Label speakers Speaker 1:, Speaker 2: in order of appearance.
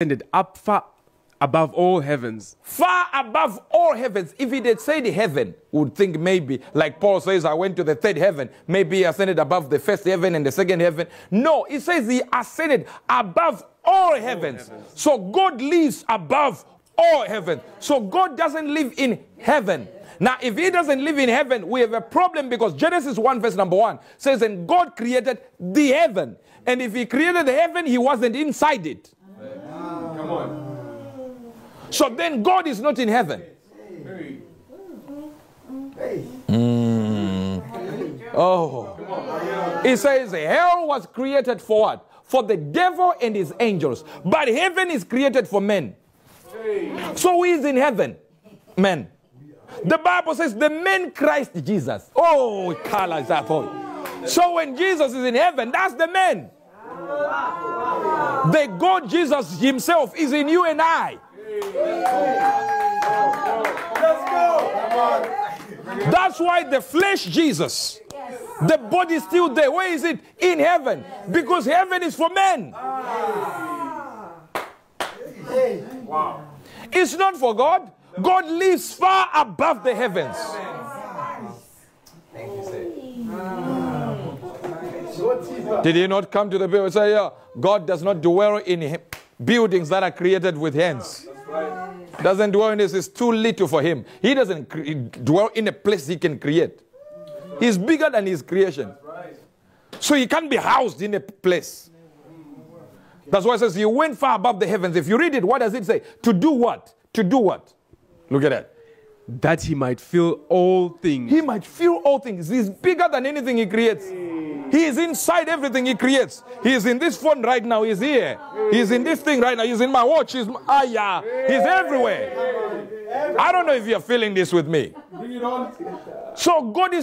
Speaker 1: ascended up far above all heavens.
Speaker 2: far above all heavens. If he had said heaven, would think maybe, like Paul says, I went to the third heaven. Maybe he ascended above the first heaven and the second heaven. No, he says he ascended above all heavens. So God lives above all heaven. So God doesn't live in heaven. Now, if he doesn't live in heaven, we have a problem because Genesis 1, verse number 1 says, And God created the heaven. And if he created the heaven, he wasn't inside it.
Speaker 1: Come on.
Speaker 2: So then God is not in heaven. Mm. Oh. It says hell was created for what? For the devil and his angels. But heaven is created for men. So who is in heaven? Men. The Bible says the man Christ Jesus. Oh, colors that boy. So when Jesus is in heaven, that's the man. The God Jesus himself is in you and I. That's why the flesh Jesus, the body is still there. Where is it? In heaven. Because heaven is for men. It's not for God. God lives far above the heavens. Did he not come to the people and say, yeah, God does not dwell in buildings that are created with hands? Doesn't dwell in this. It's too little for him. He doesn't dwell in a place he can create. He's bigger than his creation. So he can't be housed in a place. That's why it says he went far above the heavens. If you read it, what does it say? To do what? To do what? Look at that.
Speaker 1: That he might fill all things.
Speaker 2: He might feel all things. He's bigger than anything he creates. He is inside everything he creates. He is in this phone right now. He's here. He's in this thing right now. He's in my watch. He's ah yeah. He's everywhere. I don't know if you're feeling this with me. So God is